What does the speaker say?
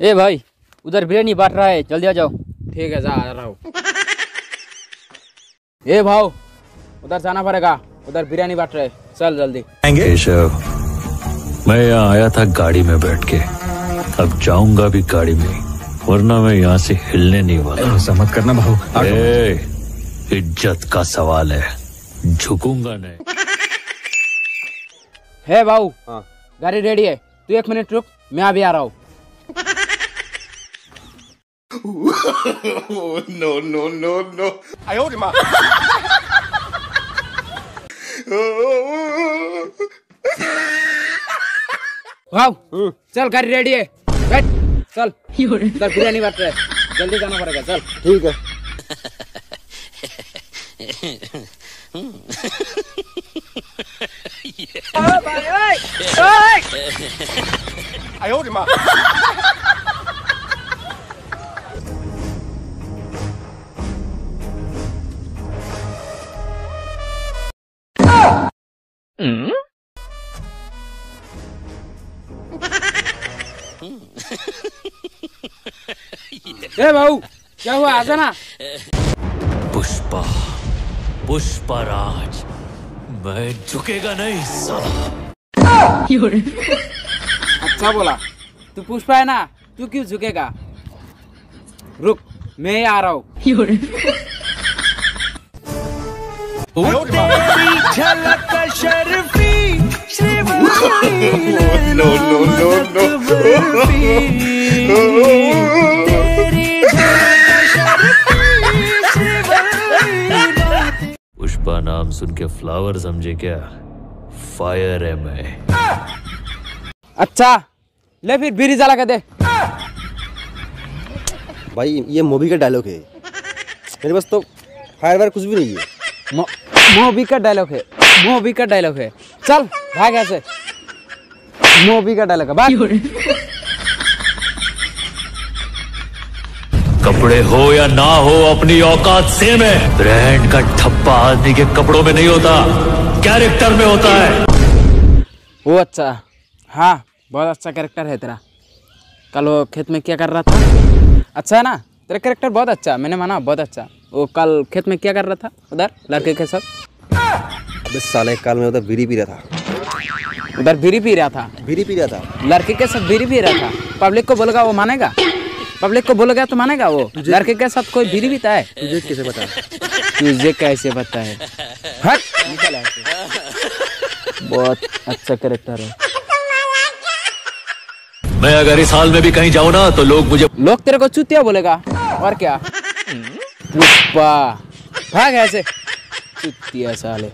ए भाई उधर बिरयानी बांट रहा है जल्दी आ जाओ। ठीक है जा आ रहा हूँ। ए भाव उधर जाना पड़ेगा उधर बिरयानी बांट रहे चल जल्दी। केशव मैं यहाँ आया था गाड़ी में बैठ के। अब जाऊँगा भी गाड़ी में वरना मैं यहाँ से हिलने नहीं वाला। ऐसा मत करना भाऊ ए, इज़्ज़त का सवाल है झुकूँगा नहीं। है भाऊ हाँ। गाड़ी रेडी है तू एक मिनट रुक मैं अभी आ रहा हूँ। भाऊ चल गाड़ी रेडी है. बैठ. चल. उधर बिरयानी बांट रहे. जल्दी जाना पड़ेगा. चल. ठीक है. ए भाऊ क्या हुआ? आ जाना। पुष्पा पुष्पा राज मैं झुकेगा नहीं साला। अच्छा बोला। तू पुष्पा है ना? तू क्यों झुकेगा? रुक मैं आ रहा हूँ। पुष्पा नाम सुन के फ्लावर समझे क्या? फायर है मैं। अच्छा ले फिर बीड़ी जला के दे। भाई ये मूवी का डायलॉग है। मेरे पास तो फायर वायर कुछ भी नहीं है। मूवी का डायलॉग है। मूवी का डायलॉग है। चल भाग ऐसे मूवी का डायलॉग है भाग कपड़े हो या ना हो अपनी औकात सेम है। ब्रांड का ठप्पा आदमी के कपड़ों में नहीं होता। कैरेक्टर में होता है। वो अच्छा हाँ। बहुत अच्छा कैरेक्टर है तेरा। कल वो खेत में क्या कर रहा था? अच्छा है ना? तेरा कैरेक्टर बहुत अच्छा मैंने माना बहुत अच्छा वो कल खेत में क्या कर रहा था? उधर लड़के के साथ। साल काल में उधर बीड़ी पी रहा था। उधर बीड़ी पी रहा था। बीड़ी पी रहा था? लड़के के साथ बीड़ी पी रहा था। पब्लिक को बोलेगा वो मानेगा? पब्लिक को बोलेगा तो मानेगा वो? लड़के के साथ कोई बीड़ी पीता है? तुझे कैसे पता? तुझे कैसे पता है? हट। बहुत अच्छा करेक्टर है। मैं अगर इस हाल में भी कहीं जाऊँ ना तो लोग मुझे लोग तेरे को चुतिया बोलेगा। और क्या? पुष्पा भाग ऐसे। चुतिया साले।